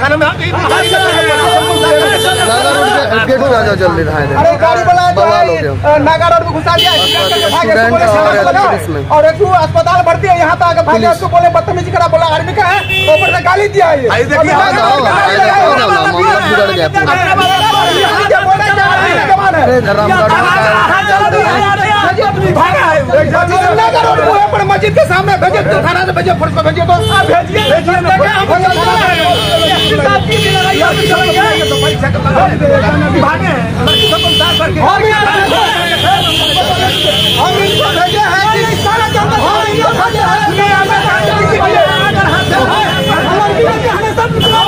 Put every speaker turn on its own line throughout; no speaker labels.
खाना में
रोड के जल्दी
अरे गाड़ी वाला जो
है
रोड में घुसा दिया उसको बोले
और
एक तो अस्पताल भर्ती है यहाँ पे आके भाग उसको बोले बदतमीजी करा बोला आर्मी का है ऊपर से गाली दिया है ये।
आई देखिए,
मामला बिगड़ गया
मस्जिद के सामने भेजे तो थाना से भेजे पुलिस को भेजे तो भेजिए भेजिए हम हम इनको भेजे हैं कि सारा जंगल हम इनको भेजे हैं कि अगर हाथ हमारे लिए हमें सब
हो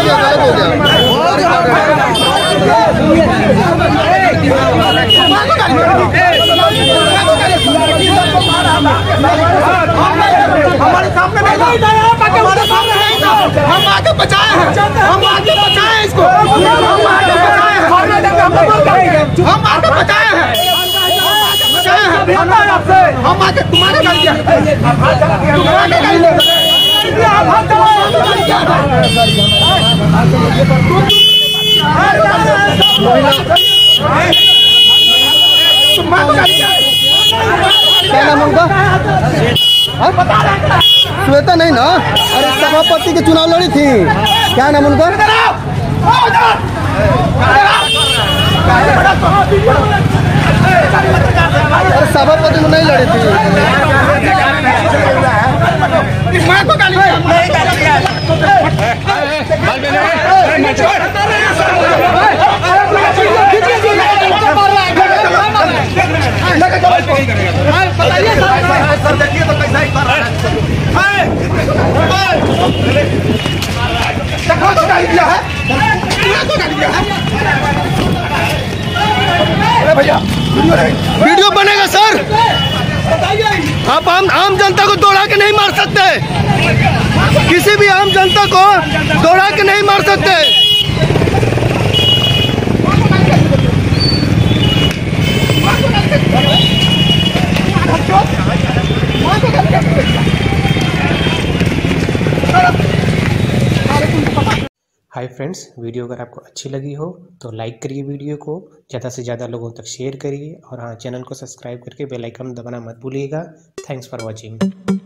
गया गायब हो गया
हमारे सामने नहीं हमारे सामने हम आके बचाए हैं। हम आके बचाए इसको। हम आके बचाए हैं। हम आके बचाए हैं। हम आके बचाए हैं। हम आके तुम्हारे दिया। तुम्हारे दिया। तुम्हारे गाड़ी दिया
क्या नाम है उनका हाँ? श्वेता नहीं ना अरे सभापति के चुनाव लड़ी थी क्या नाम उनका अरे सभापति में नहीं लड़ी थी
मैं को गाली दिया
सर देखिए तो कैसा ही कर रहा है
भैया
वीडियो बनेगा, सर। आप आम आम जनता को दौड़ा के नहीं मार सकते। किसी भी आम जनता को दौड़ा के नहीं मार सकते।
हाय फ्रेंड्स वीडियो अगर आपको अच्छी लगी हो तो लाइक करिए वीडियो को, ज़्यादा से ज़्यादा लोगों तक शेयर करिए और हाँ चैनल को सब्सक्राइब करके बेल आइकन दबाना मत भूलिएगा। Thanks for watching